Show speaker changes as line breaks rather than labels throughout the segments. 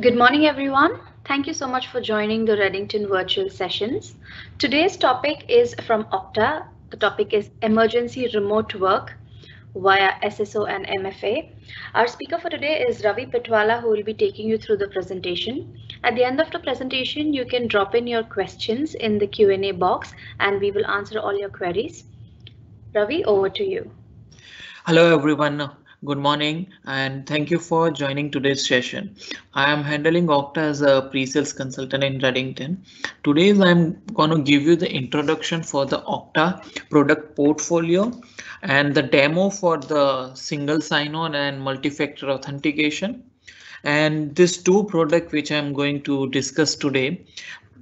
Good morning, everyone. Thank you so much for joining the Redington virtual sessions. Today's topic is from Okta. The topic is emergency remote work via SSO and MFA. Our speaker for today is Ravi Pitwala, who will be taking you through the presentation. At the end of the presentation, you can drop in your questions in the Q&A box and we will answer all your queries. Ravi, over to you.
Hello, everyone. Good morning and thank you for joining today's session. I am handling Okta as a pre-sales consultant in Redington. Today I'm going to give you the introduction for the Okta product portfolio and the demo for the single sign-on and multi-factor authentication. And these two products which I'm going to discuss today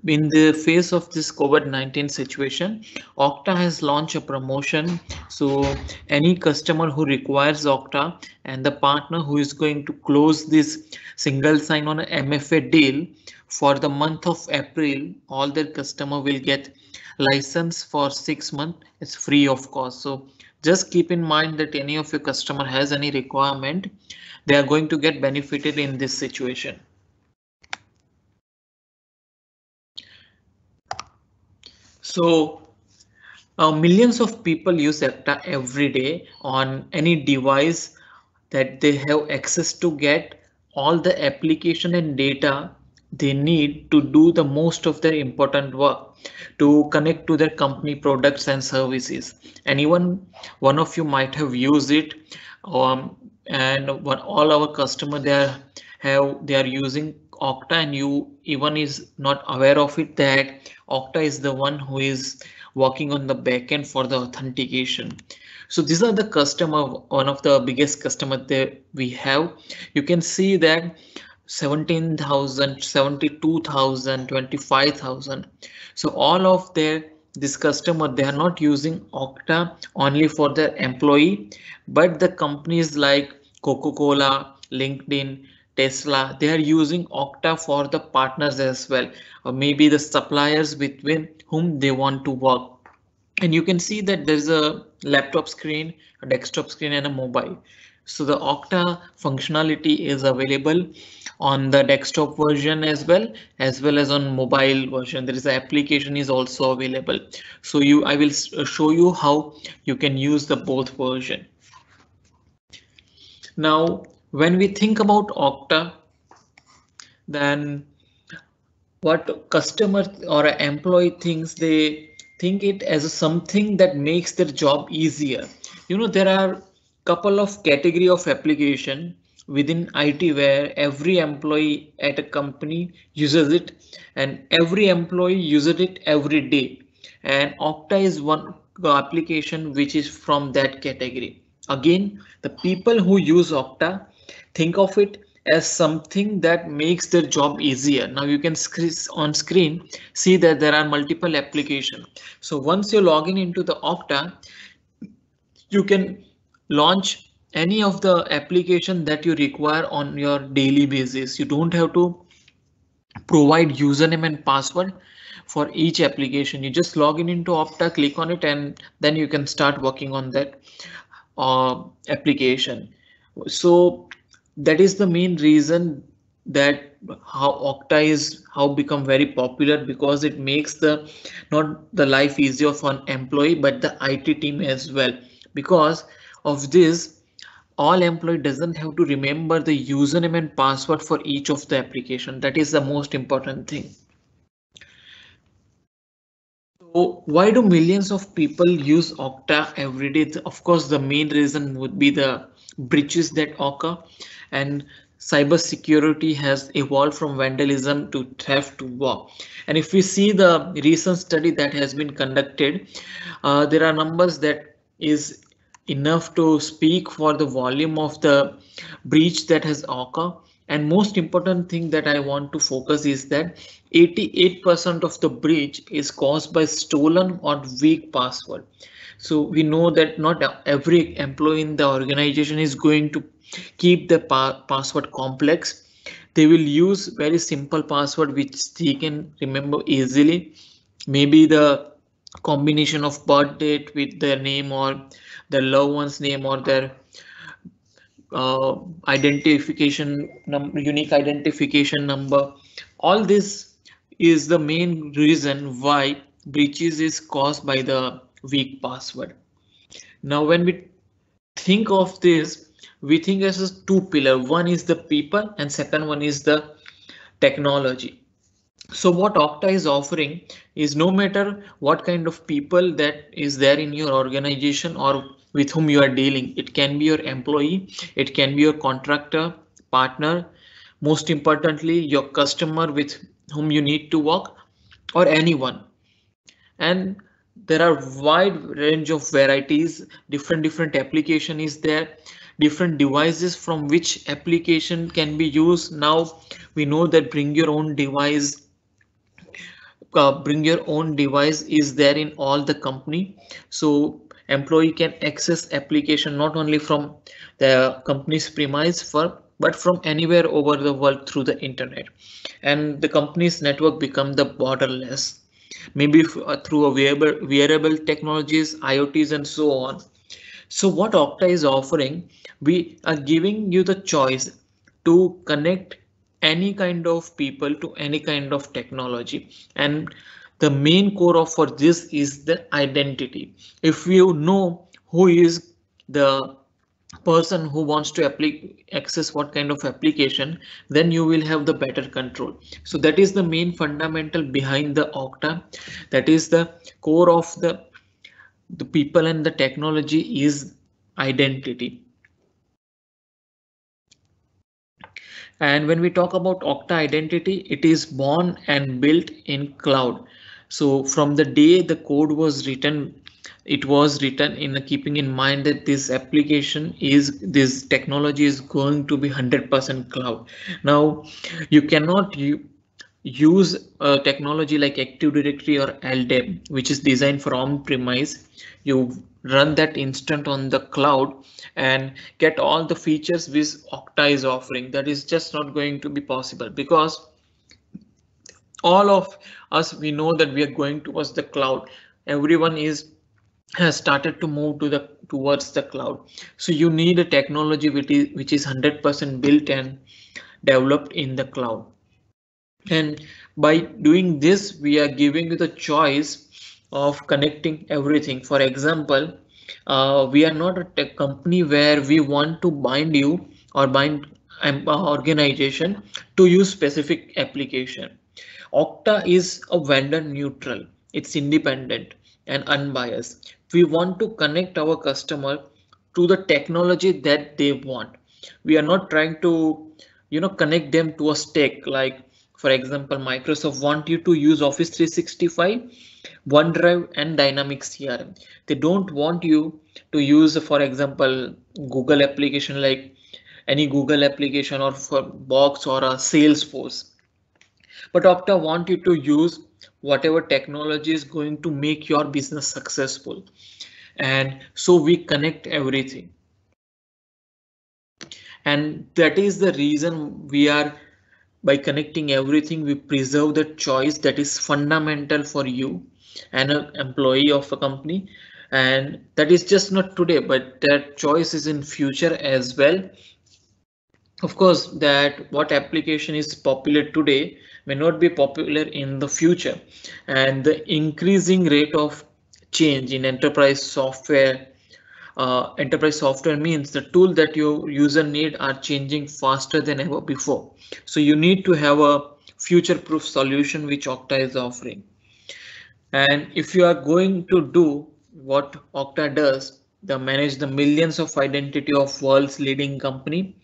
in the face of this COVID-19 situation, Okta has launched a promotion. So any customer who requires Okta and the partner who is going to close this single sign on MFA deal for the month of April, all their customer will get license for six months. It's free of cost. So just keep in mind that any of your customer has any requirement, they are going to get benefited in this situation. So uh, millions of people use Okta every day on any device that they have access to get all the application and data they need to do the most of their important work to connect to their company products and services. Even one of you might have used it um, and what all our customer there have they are using Okta and you even is not aware of it that Okta is the one who is working on the backend for the authentication. So these are the customer, one of the biggest customer that we have. You can see that 17,000, 72,000, 25,000. So all of their this customer, they are not using Okta only for their employee, but the companies like Coca-Cola, LinkedIn, Tesla, they are using Okta for the partners as well, or maybe the suppliers between whom they want to work. And you can see that there's a laptop screen, a desktop screen and a mobile. So the Okta functionality is available on the desktop version as well as well as on mobile version. There is an application is also available. So you I will uh, show you how you can use the both version. Now when we think about Okta, then what customer or employee thinks they think it as something that makes their job easier. You know, there are couple of category of application within IT where every employee at a company uses it and every employee uses it every day. And Okta is one application which is from that category. Again, the people who use Okta think of it as something that makes their job easier. Now you can on screen see that there are multiple applications. So once you log in into the Okta, you can launch any of the application that you require on your daily basis. You don't have to provide username and password for each application. You just log in into Okta, click on it, and then you can start working on that uh, application. So that is the main reason that how Okta is how become very popular because it makes the not the life easier for an employee but the IT team as well. Because of this all employee doesn't have to remember the username and password for each of the application. That is the most important thing. So why do millions of people use Okta every day? Of course, the main reason would be the breaches that occur and cybersecurity has evolved from vandalism to theft to war. And if we see the recent study that has been conducted, uh, there are numbers that is enough to speak for the volume of the breach that has occurred. And most important thing that I want to focus is that 88% of the breach is caused by stolen or weak password. So we know that not every employee in the organization is going to keep the pa password complex. They will use very simple password which they can remember easily. Maybe the combination of birth date with their name or their loved one's name or their uh, identification number, unique identification number. All this is the main reason why breaches is caused by the weak password. Now, when we think of this, we think as two pillar. One is the people and second one is the technology. So what Okta is offering is no matter what kind of people that is there in your organization or with whom you are dealing, it can be your employee, it can be your contractor, partner, most importantly, your customer with whom you need to work or anyone. And there are wide range of varieties, different different application is there, different devices from which application can be used. Now we know that bring your own device uh, bring your own device is there in all the company. So employee can access application not only from the company's premise for but from anywhere over the world through the internet. And the company's network become the borderless. Maybe uh, through a wearable, wearable technologies iots and so on. So what okta is offering we are giving you the choice to connect any kind of people to any kind of technology. And the main core of for this is the identity. If you know who is the person who wants to apply access what kind of application then you will have the better control. So that is the main fundamental behind the Okta that is the core of the the people and the technology is identity And when we talk about Okta identity, it is born and built in cloud. So from the day the code was written, it was written in keeping in mind that this application is this technology is going to be 100% cloud. Now you cannot you use a technology like Active Directory or LDAP, which is designed for on-premise. You run that instant on the cloud and get all the features which Okta is offering. That is just not going to be possible because all of us, we know that we are going towards the cloud. Everyone is has started to move to the towards the cloud. So you need a technology which is which is 100% built and developed in the cloud. And by doing this, we are giving you the choice of connecting everything. For example, uh, we are not a tech company where we want to bind you or bind an organization to use specific application. Okta is a vendor neutral. It's independent and unbiased. We want to connect our customer to the technology that they want. We are not trying to, you know, connect them to a stack like for example, Microsoft want you to use Office 365, OneDrive and Dynamics CRM. They don't want you to use, for example, Google application like any Google application or for Box or a Salesforce. But Okta want you to use whatever technology is going to make your business successful. And so we connect everything. And that is the reason we are by connecting everything we preserve the choice that is fundamental for you an employee of a company and that is just not today but that choice is in future as well of course that what application is popular today may not be popular in the future and the increasing rate of change in enterprise software uh, enterprise software means the tool that your user need are changing faster than ever before. So you need to have a future proof solution which Okta is offering. And if you are going to do what Okta does, the manage the millions of identity of world's leading company,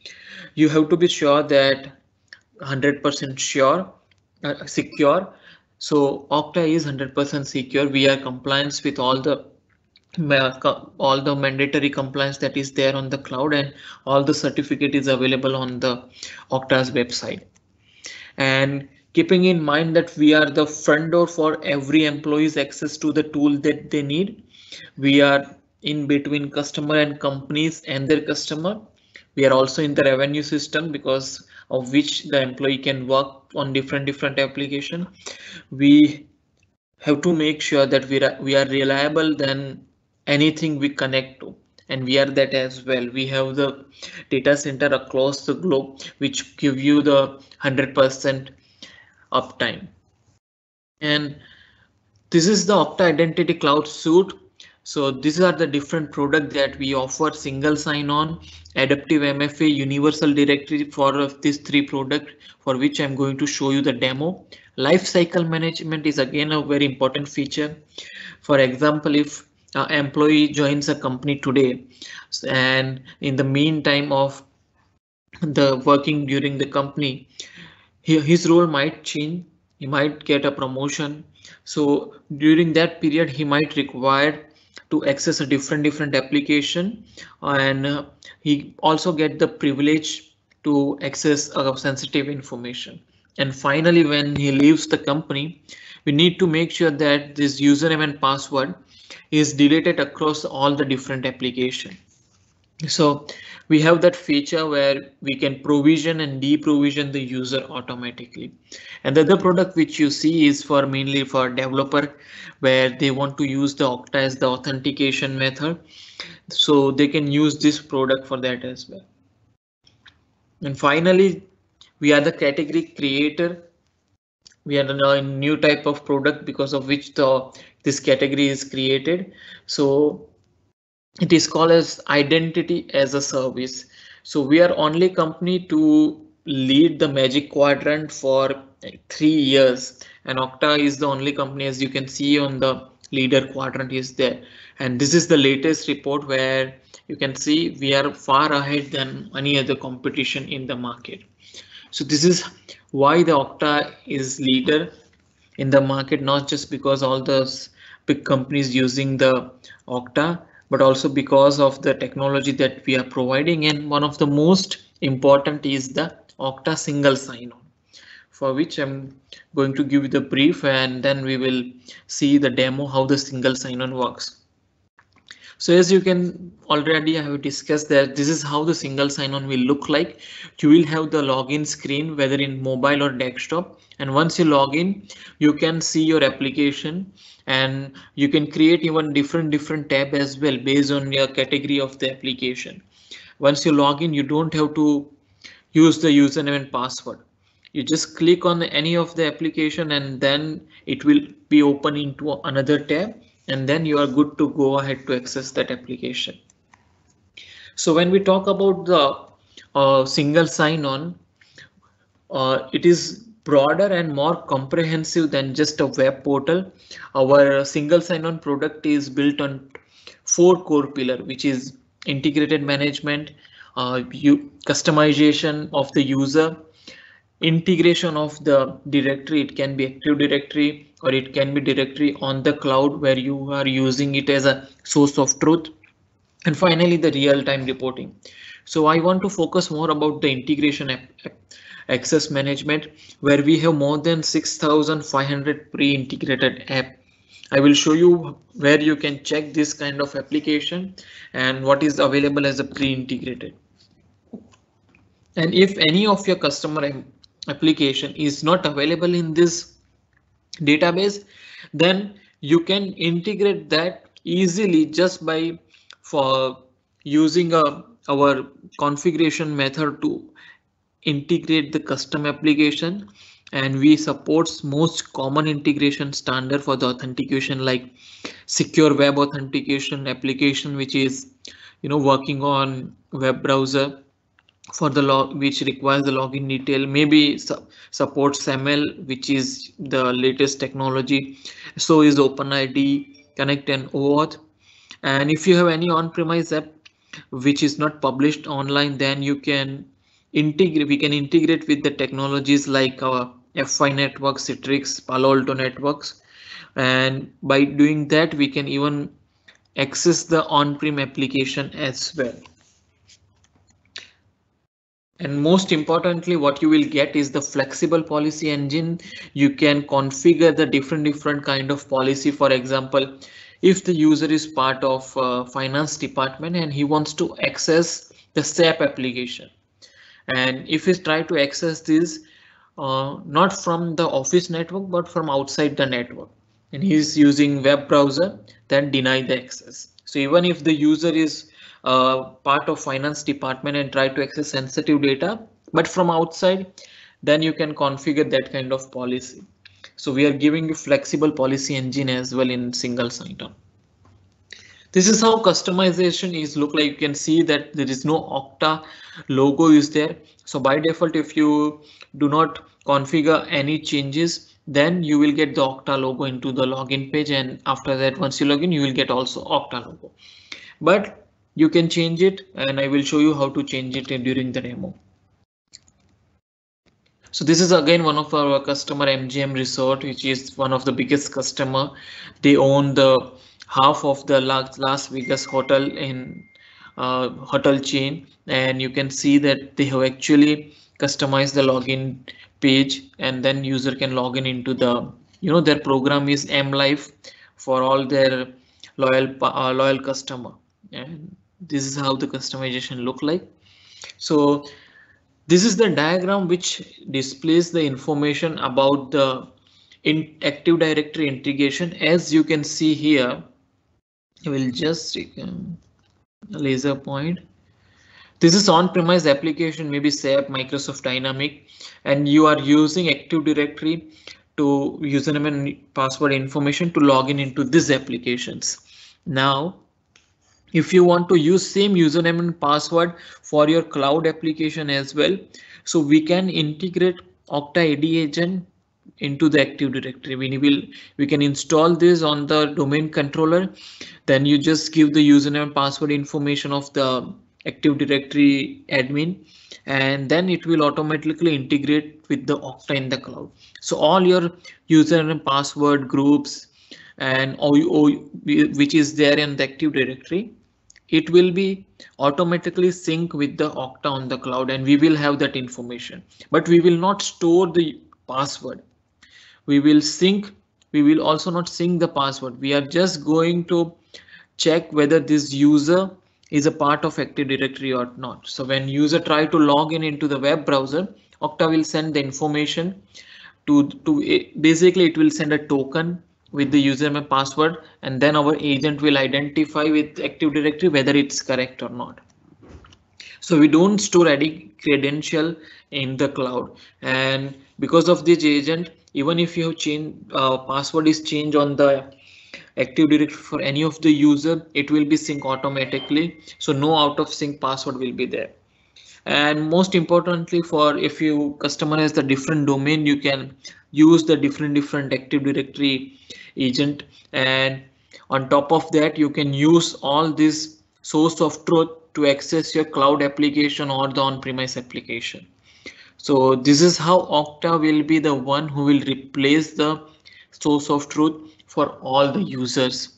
you have to be sure that 100% sure, uh, secure. So Okta is 100% secure. We are compliance with all the all the mandatory compliance that is there on the cloud and all the certificate is available on the Okta's website. And keeping in mind that we are the front door for every employee's access to the tool that they need. We are in between customer and companies and their customer. We are also in the revenue system because of which the employee can work on different different application. We have to make sure that we are, we are reliable than anything we connect to and we are that as well. We have the data center across the globe, which give you the 100% uptime. And this is the Okta Identity Cloud Suite. So these are the different products that we offer single sign-on, adaptive MFA, universal directory for uh, these three products for which I'm going to show you the demo. Lifecycle management is again a very important feature. For example, if an employee joins a company today and in the meantime of the working during the company, his role might change. He might get a promotion. So during that period, he might require to access a different different application and uh, he also get the privilege to access uh, sensitive information. And finally, when he leaves the company, we need to make sure that this username and password is deleted across all the different application. So we have that feature where we can provision and deprovision the user automatically. And the other product which you see is for mainly for developer where they want to use the Okta as the authentication method. So they can use this product for that as well. And finally, we are the category creator. We are a new type of product because of which the this category is created. So it is called as identity as a service. So we are only company to lead the magic quadrant for three years and Okta is the only company as you can see on the leader quadrant is there. And this is the latest report where you can see we are far ahead than any other competition in the market. So this is why the Okta is leader in the market, not just because all those big companies using the Okta, but also because of the technology that we are providing. And one of the most important is the Okta single sign-on for which I'm going to give you the brief and then we will see the demo how the single sign-on works. So as you can already have discussed that this is how the single sign-on will look like. You will have the login screen whether in mobile or desktop and once you log in you can see your application and you can create even different different tab as well based on your category of the application. Once you log in you don't have to use the username and password you just click on any of the application and then it will be open into another tab and then you are good to go ahead to access that application. So when we talk about the uh, single sign-on, uh, it is broader and more comprehensive than just a web portal. Our single sign-on product is built on four core pillar, which is integrated management, uh, you, customization of the user, integration of the directory. It can be active directory or it can be directory on the cloud where you are using it as a source of truth. And finally the real-time reporting. So i want to focus more about the integration access management where we have more than 6500 pre-integrated app. I will show you where you can check this kind of application and what is available as a pre-integrated. And if any of your customer application is not available in this database, then you can integrate that easily just by for using a our configuration method to integrate the custom application. And we supports most common integration standard for the authentication like secure web authentication application which is you know working on web browser for the log which requires the login detail maybe su supports SAML which is the latest technology. So is OpenID connect and OAuth and if you have any on-premise app which is not published online then you can integrate we can integrate with the technologies like our F5 network Citrix Palo Alto networks. And by doing that we can even access the on-prem application as well and most importantly, what you will get is the flexible policy engine. You can configure the different different kind of policy. For example, if the user is part of uh, finance department and he wants to access the SAP application, and if he try to access this uh, not from the office network but from outside the network, and he's using web browser, then deny the access. So even if the user is uh, part of finance department and try to access sensitive data. But from outside, then you can configure that kind of policy. So we are giving you flexible policy engine as well in single sign-on. This is how customization is look like. You can see that there is no Okta logo is there. So by default, if you do not configure any changes, then you will get the Okta logo into the login page. And after that, once you log in, you will get also Okta logo. But you can change it and I will show you how to change it during the demo. So this is again one of our customer MGM Resort, which is one of the biggest customer. They own the half of the Las Vegas hotel in uh, hotel chain, and you can see that they have actually customized the login page, and then user can log in into the you know their program is M Life for all their loyal uh, loyal customer, and this is how the customization look like. So this is the diagram which displays the information about the in Active Directory integration. As you can see here, we'll just um, laser point. This is on-premise application, maybe SAP, Microsoft Dynamic, and you are using Active Directory to username and password information to log in into these applications. Now, if you want to use same username and password for your cloud application as well so we can integrate okta ad agent into the active directory. We will we can install this on the domain controller. Then you just give the username and password information of the active directory admin and then it will automatically integrate with the okta in the cloud. So all your username and password groups and OU, which is there in the active directory it will be automatically sync with the Okta on the cloud and we will have that information, but we will not store the password. We will sync. We will also not sync the password. We are just going to check whether this user is a part of Active Directory or not. So when user try to log in into the web browser, Okta will send the information to, to basically it will send a token with the username password and then our agent will identify with Active Directory whether it's correct or not. So we don't store any credential in the cloud. And because of this agent even if you have changed uh, password is changed on the Active Directory for any of the user it will be sync automatically. So no out of sync password will be there and most importantly for if you customer the different domain you can use the different different active directory agent and on top of that you can use all this source of truth to access your cloud application or the on-premise application. So this is how Okta will be the one who will replace the source of truth for all the users.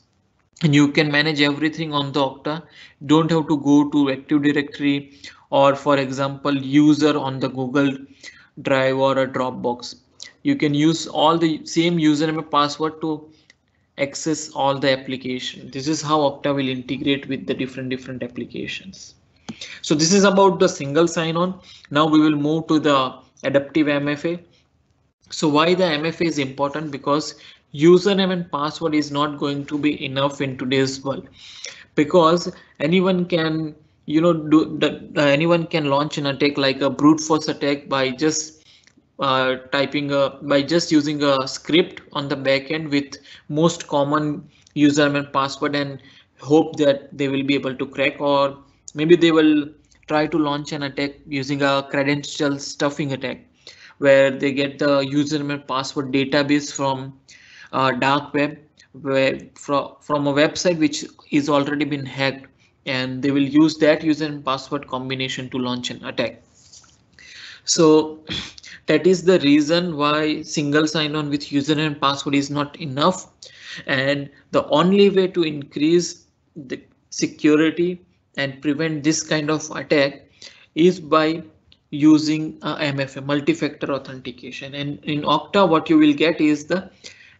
And you can manage everything on the Okta. Don't have to go to Active Directory or for example, user on the Google Drive or a Dropbox you can use all the same username and password to access all the application. This is how Okta will integrate with the different different applications. So this is about the single sign-on. Now we will move to the adaptive MFA. So why the MFA is important because username and password is not going to be enough in today's world because anyone can you know do that uh, anyone can launch an attack like a brute force attack by just uh, typing a, by just using a script on the backend with most common username and password and hope that they will be able to crack or maybe they will try to launch an attack using a credential stuffing attack where they get the username and password database from uh, dark web where from from a website which is already been hacked and they will use that user and password combination to launch an attack so that is the reason why single sign-on with username and password is not enough. And the only way to increase the security and prevent this kind of attack is by using MFA, multi-factor authentication. And in Okta, what you will get is the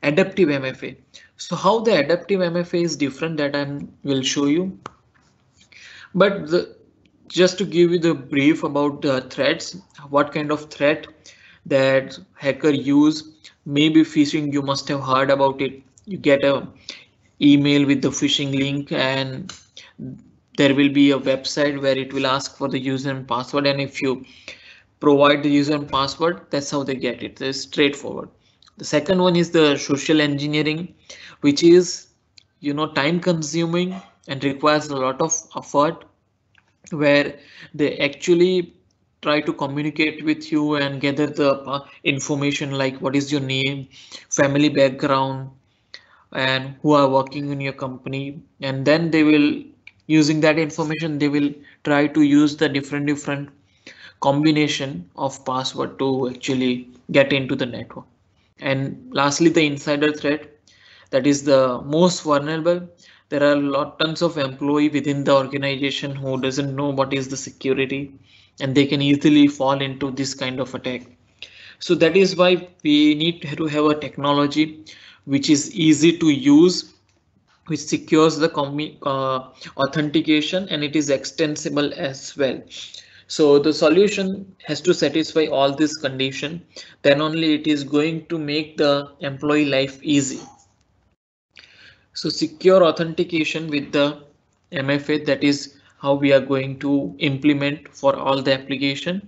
adaptive MFA. So how the adaptive MFA is different that I will show you. But the, just to give you the brief about the threats, what kind of threat that hacker use maybe phishing you must have heard about it. You get a email with the phishing link and there will be a website where it will ask for the user and password. And if you provide the user and password that's how they get it. It's straightforward. The second one is the social engineering which is you know time consuming and requires a lot of effort where they actually try to communicate with you and gather the uh, information like what is your name family background and who are working in your company. And then they will using that information they will try to use the different different combination of password to actually get into the network. And lastly the insider threat that is the most vulnerable there are lot tons of employee within the organization who doesn't know what is the security and they can easily fall into this kind of attack. So that is why we need to have a technology which is easy to use which secures the uh, authentication and it is extensible as well. So the solution has to satisfy all this condition. Then only it is going to make the employee life easy so secure authentication with the mfa that is how we are going to implement for all the application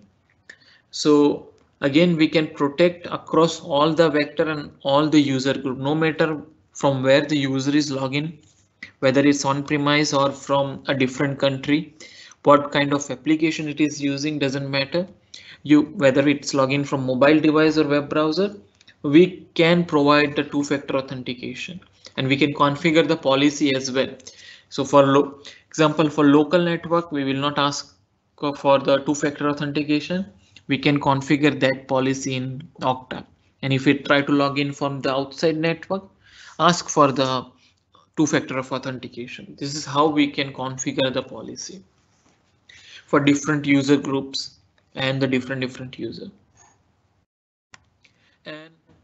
so again we can protect across all the vector and all the user group no matter from where the user is login, whether it's on premise or from a different country, what kind of application it is using doesn't matter. You whether it's login from mobile device or web browser, we can provide the two-factor authentication and we can configure the policy as well. So for example, for local network, we will not ask for the two-factor authentication. We can configure that policy in Okta. And if we try to log in from the outside network, ask for the two-factor of authentication. This is how we can configure the policy for different user groups and the different different user.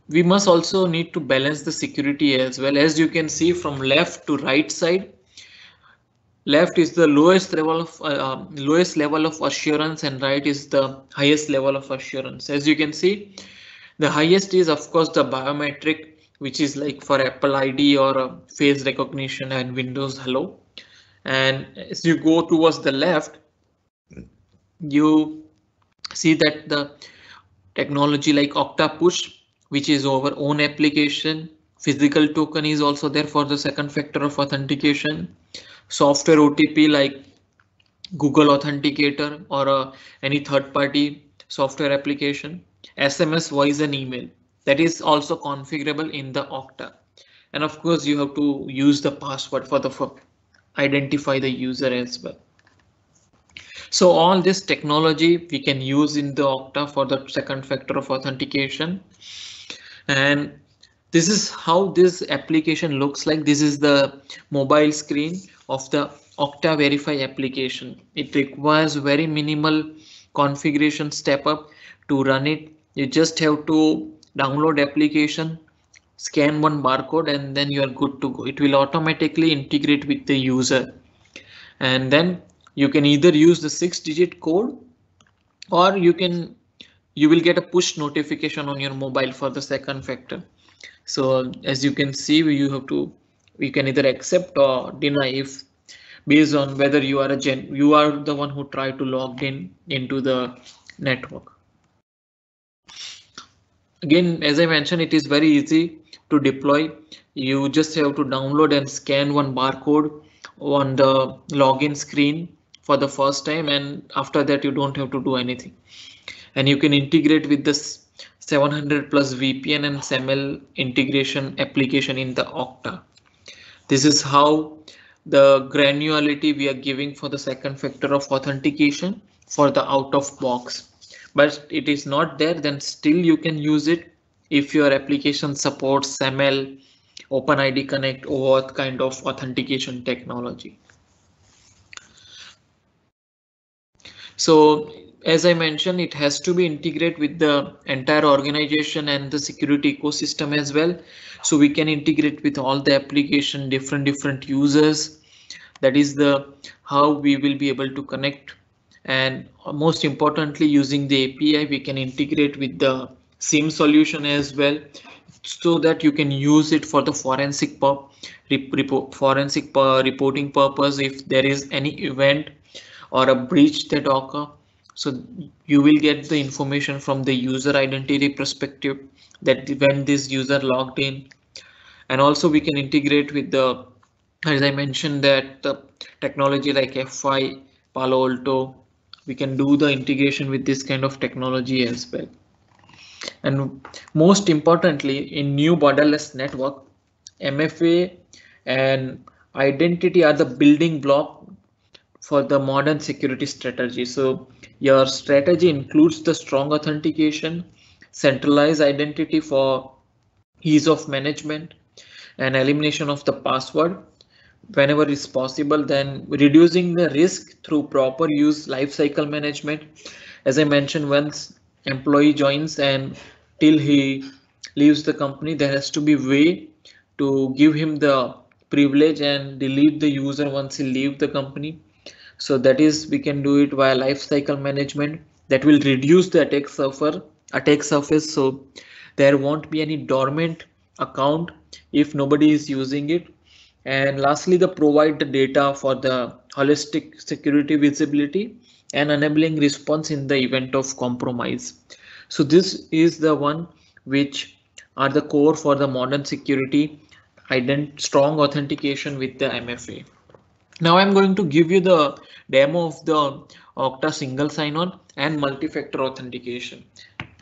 We must also need to balance the security as well as you can see from left to right side. Left is the lowest level of uh, um, lowest level of assurance and right is the highest level of assurance. As you can see, the highest is of course the biometric which is like for Apple ID or uh, face recognition and Windows Hello. And as you go towards the left, you see that the technology like Okta which is our own application, physical token is also there for the second factor of authentication, software OTP like Google Authenticator or uh, any third party software application, SMS, voice and email that is also configurable in the Okta. And of course, you have to use the password for the for identify the user as well. So all this technology we can use in the Okta for the second factor of authentication. And this is how this application looks like. This is the mobile screen of the Okta Verify application. It requires very minimal configuration step up to run it. You just have to download application scan one barcode and then you are good to go it will automatically integrate with the user and then you can either use the six digit code or you can you will get a push notification on your mobile for the second factor so as you can see you have to you can either accept or deny if based on whether you are a gen you are the one who try to log in into the network Again, as I mentioned, it is very easy to deploy. You just have to download and scan one barcode on the login screen for the first time and after that you don't have to do anything. And you can integrate with this 700 plus VPN and SAML integration application in the Okta. This is how the granularity we are giving for the second factor of authentication for the out of box but it is not there then still you can use it if your application supports SAML, OpenID Connect or kind of authentication technology. So as I mentioned, it has to be integrated with the entire organization and the security ecosystem as well. So we can integrate with all the application, different different users. That is the how we will be able to connect and most importantly using the API we can integrate with the SIEM solution as well so that you can use it for the forensic pop, report forensic reporting purpose if there is any event or a breach that occur so you will get the information from the user identity perspective that when this user logged in. And also we can integrate with the as I mentioned that the technology like F5 Palo Alto we can do the integration with this kind of technology as well. And most importantly in new borderless network MFA and identity are the building block for the modern security strategy. So your strategy includes the strong authentication centralized identity for ease of management and elimination of the password. Whenever is possible then reducing the risk through proper use lifecycle management. As i mentioned once employee joins and till he leaves the company there has to be way to give him the privilege and delete the user once he leave the company so that is we can do it via lifecycle management that will reduce the attack surface attack surface. So there won't be any dormant account if nobody is using it. And lastly the provide the data for the holistic security visibility and enabling response in the event of compromise. So this is the one which are the core for the modern security ident strong authentication with the mfa now i'm going to give you the demo of the okta single sign-on and multi-factor authentication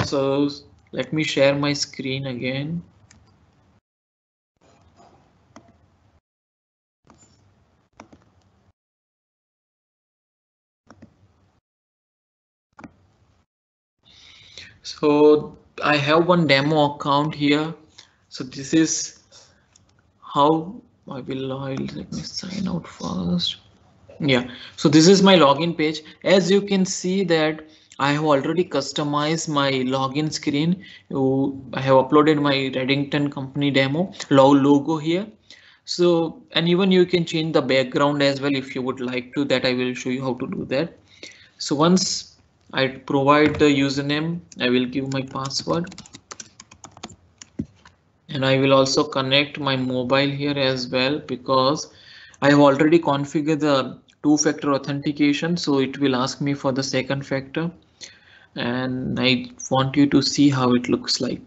so let me share my screen again so I have one demo account here. So this is how I will I'll let me sign out first. Yeah, so this is my login page. As you can see that I have already customized my login screen. I have uploaded my Redington company demo logo here. So and even you can change the background as well if you would like to that I will show you how to do that. So once I provide the username. I will give my password. And I will also connect my mobile here as well because I have already configured the two-factor authentication. So it will ask me for the second factor. And I want you to see how it looks like.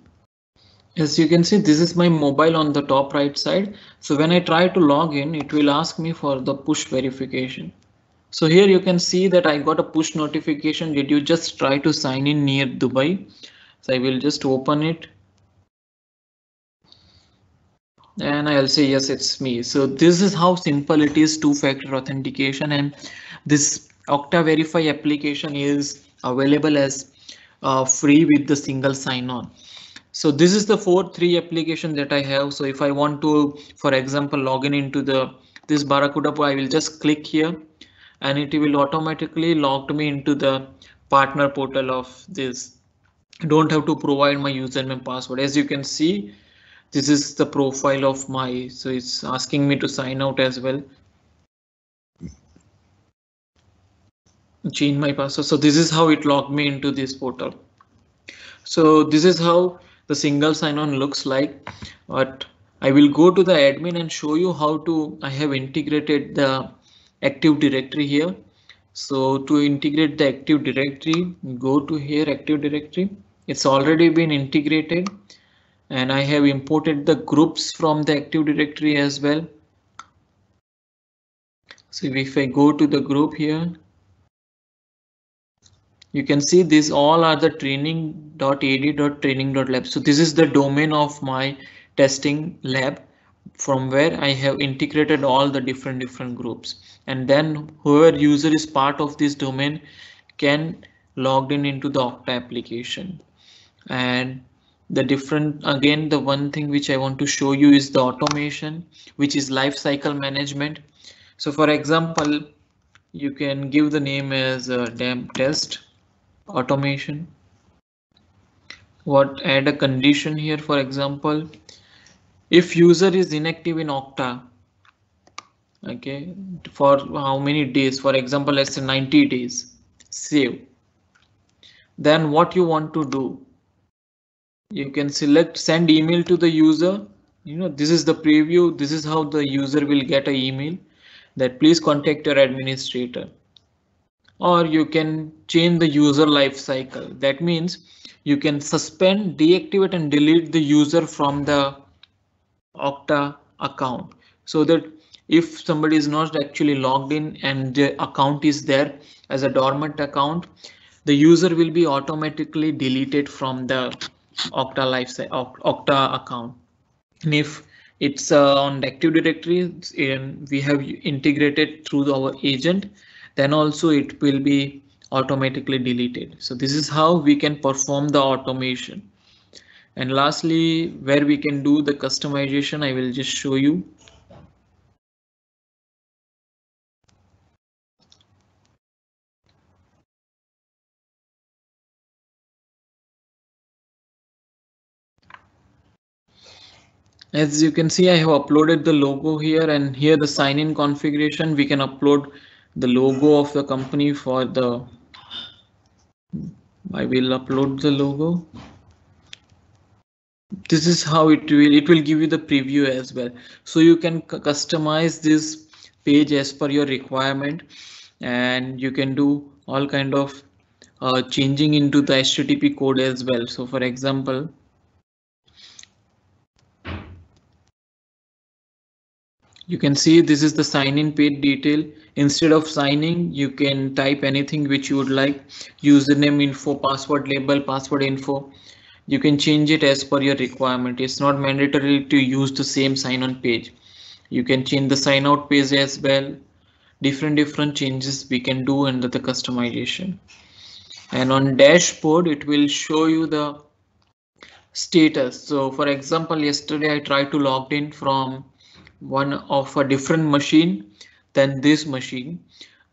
As you can see, this is my mobile on the top right side. So when I try to log in, it will ask me for the push verification. So here you can see that I got a push notification. Did you just try to sign in near Dubai? So I will just open it. And I'll say, yes, it's me. So this is how simple it is two-factor authentication. And this Okta Verify application is available as uh, free with the single sign-on. So this is the four three application that I have. So if I want to, for example, log in into the this Barracuda, I will just click here and it will automatically log me into the partner portal of this. Don't have to provide my username password. As you can see, this is the profile of my, so it's asking me to sign out as well. Change my password. So this is how it logged me into this portal. So this is how the single sign-on looks like. But I will go to the admin and show you how to I have integrated the active directory here so to integrate the active directory go to here active directory it's already been integrated and I have imported the groups from the active directory as well. So if I go to the group here you can see these all are the training.ad.training.lab so this is the domain of my testing lab from where I have integrated all the different different groups. And then whoever user is part of this domain can logged in into the Okta application. And the different again the one thing which I want to show you is the automation which is life cycle management so for example you can give the name as a damp test automation what add a condition here for example if user is inactive in Okta okay, for how many days, for example, let's say 90 days, save. Then what you want to do? You can select send email to the user. You know, this is the preview. This is how the user will get an email that please contact your administrator. Or you can change the user life cycle. That means you can suspend, deactivate and delete the user from the Okta account so that if somebody is not actually logged in and the account is there as a dormant account, the user will be automatically deleted from the Okta life Okta account. And if it's uh, on Active Directory and we have integrated through our agent, then also it will be automatically deleted. So this is how we can perform the automation. And lastly, where we can do the customization, I will just show you. As you can see, I have uploaded the logo here and here the sign in configuration. We can upload the logo of the company for the. I will upload the logo. This is how it will it will give you the preview as well. So you can customize this page as per your requirement and you can do all kind of uh, changing into the HTTP code as well. So for example, you can see this is the sign in page detail. Instead of signing you can type anything which you would like. Username info password label password info. You can change it as per your requirement. It's not mandatory to use the same sign on page. You can change the sign out page as well. Different different changes we can do under the customization. And on dashboard it will show you the status. So for example yesterday i tried to log in from one of a different machine than this machine.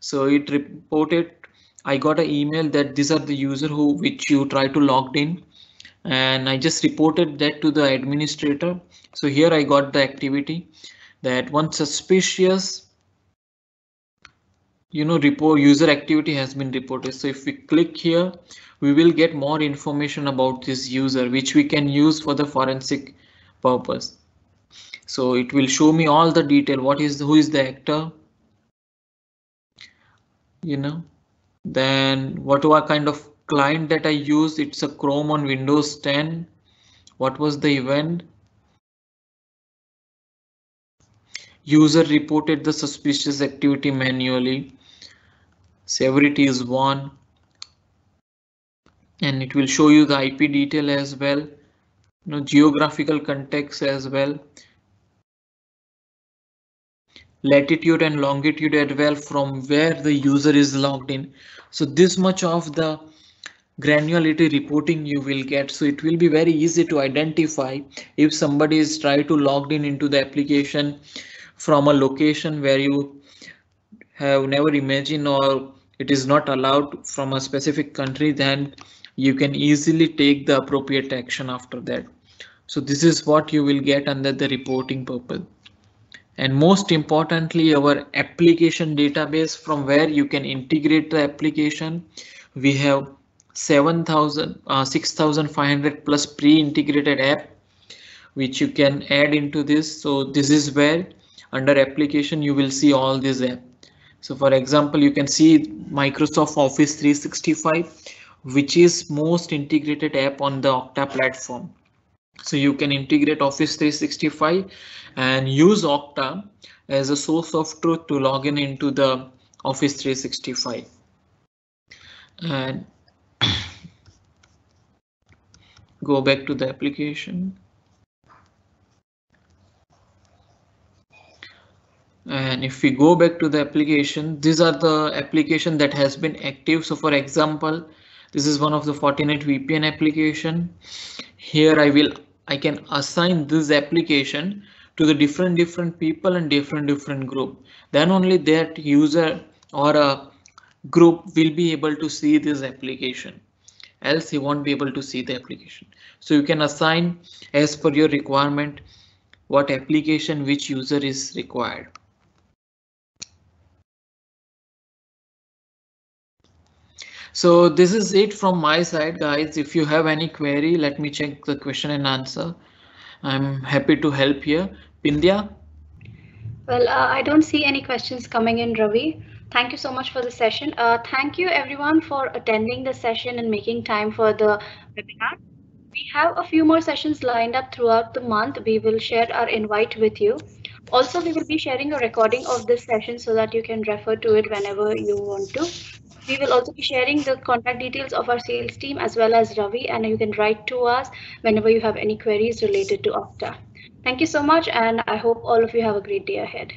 So it reported I got an email that these are the user who which you try to logged in and I just reported that to the administrator. So here I got the activity that one suspicious you know report user activity has been reported. So if we click here, we will get more information about this user which we can use for the forensic purpose so it will show me all the detail. What is who is the actor? You know? Then what what kind of client that I use? It's a Chrome on Windows 10 what was the event? User reported the suspicious activity manually. Severity is one. And it will show you the IP detail as well. You know geographical context as well latitude and longitude as well from where the user is logged in. So this much of the granularity reporting you will get. So it will be very easy to identify if somebody is trying to logged in into the application from a location where you have never imagined or it is not allowed from a specific country, then you can easily take the appropriate action after that. So this is what you will get under the reporting purpose and most importantly our application database from where you can integrate the application. We have 7000 uh, 6500 plus pre-integrated app which you can add into this. So this is where under application you will see all these app. So for example you can see microsoft office 365 which is most integrated app on the Okta platform so you can integrate Office 365 and use Okta as a source of truth to log in into the Office 365. And go back to the application. And if we go back to the application, these are the application that has been active. So for example, this is one of the Fortinet VPN application. Here I will I can assign this application to the different different people and different different group. Then only that user or a group will be able to see this application else he won't be able to see the application. So you can assign as per your requirement what application which user is required. So this is it from my side, guys. If you have any query, let me check the question and answer. I'm happy to help here. Bindya?
Well, uh, I don't see any questions coming in, Ravi. Thank you so much for the session. Uh, thank you everyone for attending the session and making time for the webinar. We have a few more sessions lined up throughout the month. We will share our invite with you. Also, we will be sharing a recording of this session so that you can refer to it whenever you want to. We will also be sharing the contact details of our sales team as well as Ravi, and you can write to us whenever you have any queries related to Okta. Thank you so much, and I hope all of you have a great day ahead.